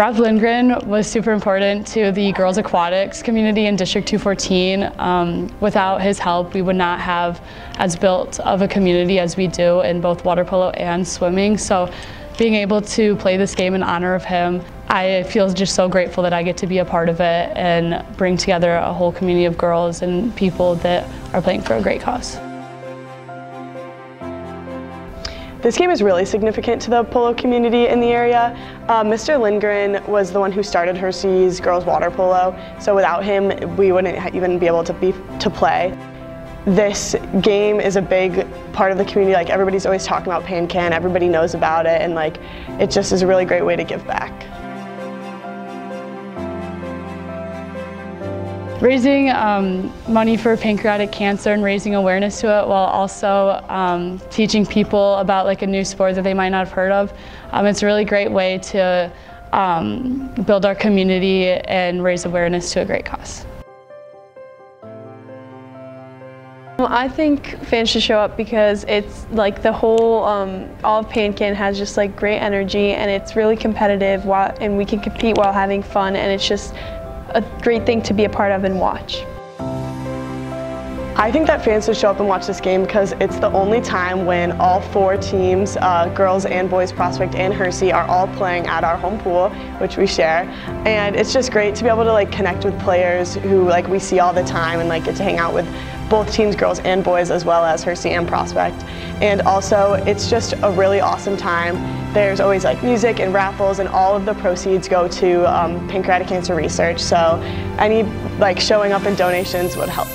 Ralph Lindgren was super important to the girls aquatics community in District 214. Um, without his help, we would not have as built of a community as we do in both water polo and swimming. So being able to play this game in honor of him, I feel just so grateful that I get to be a part of it and bring together a whole community of girls and people that are playing for a great cause. This game is really significant to the polo community in the area. Uh, Mr. Lindgren was the one who started Hersey's girls water polo, so without him we wouldn't even be able to be to play. This game is a big part of the community. Like everybody's always talking about PanCan, everybody knows about it, and like it just is a really great way to give back. Raising um, money for pancreatic cancer and raising awareness to it while also um, teaching people about like a new sport that they might not have heard of. Um, it's a really great way to um, build our community and raise awareness to a great cause. I think fans should show up because it's like the whole, um, all of PanCan has just like great energy and it's really competitive while, and we can compete while having fun and it's just a great thing to be a part of and watch. I think that fans should show up and watch this game because it's the only time when all four teams, uh, girls and boys Prospect and Hersey, are all playing at our home pool, which we share. And it's just great to be able to like connect with players who like we see all the time and like get to hang out with both teams, girls and boys, as well as Hersey and Prospect. And also, it's just a really awesome time. There's always like music and raffles, and all of the proceeds go to um, pancreatic cancer research. So any like showing up and donations would help.